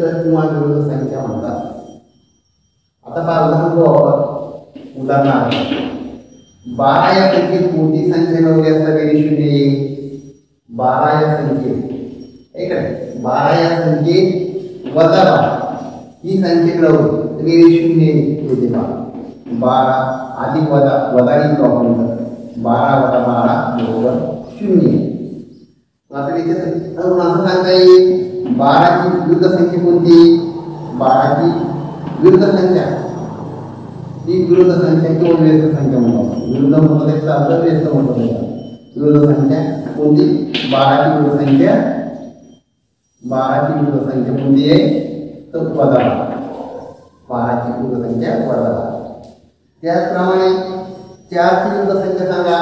तर किंवा संख्या म्हणतात आता पार्धांक उदाहरणार्थ बारा या संख्येत मोठी संख्या नवरी असता बेरी शून्य येईल बारा या संख्येत ऐकडे बारा या संख्येत वजा बारा ही संख्येकडे होती बेरी शून्य येते बारा बारा अधिक वजा वजाही प्रॉब्लेम बारा वजा बारा बरोबर शून्य आता त्याच्यात अजून असं सांगता येईल बारह की विरुद्ध संख्या कौन बारह की विरुद्ध संख्या ही विरुद्ध संख्या किंवा व्यस्त संख्या होगा विरुद्ध म्हणतात अर्थ व्यस्त म्हणतात विरुद्ध संख्या कौन बारह की विरुद्ध संख्या बारह की विरुद्ध संख्या कौन कोणती तो पदा बारह की विरुद्ध संख्या वजा त्याचप्रमाणे की विरुद्ध संख्या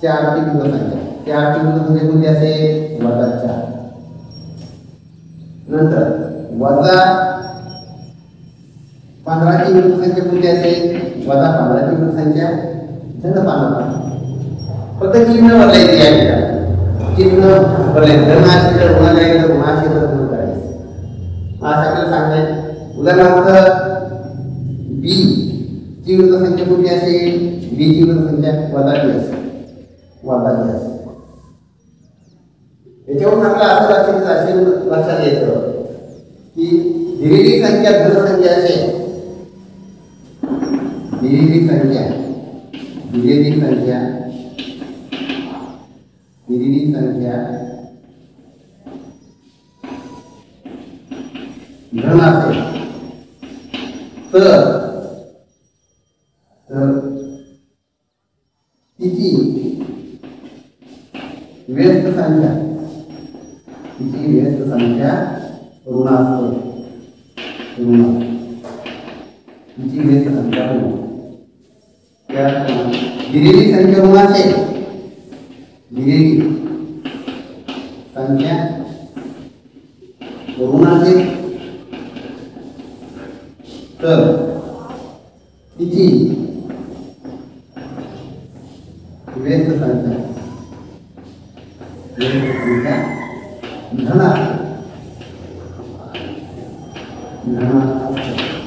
सांगा की विरुद्ध संख्या चार की विरुद्ध संख्या कोणती असेल वजा चार nanti wata pandra ini saja punya saya wata pandra ini saja jangan pandra pada kini mulai dia ya kini mulai dengan kita mulai dengan masih kita mulai masa kita sampai udah nanti b jiwa saja punya saya b jiwa saja wata dia wata dia देऊन टाकला असं लक्षात असेल लक्षात येतं की दिलेली संख्या धन संख्या असेल दिलेली संख्या दिलेली संख्या दिलेली संख्या धन असेल तर तिची व्यस्त संख्या Iya, di sini ya itu saja rumah rumah di sini ya saja rumah ya diri sanjung rumah sih diri संख्या rumah sih ter इची व्यस्त संख्या व्यस्त Nah, nah, nah.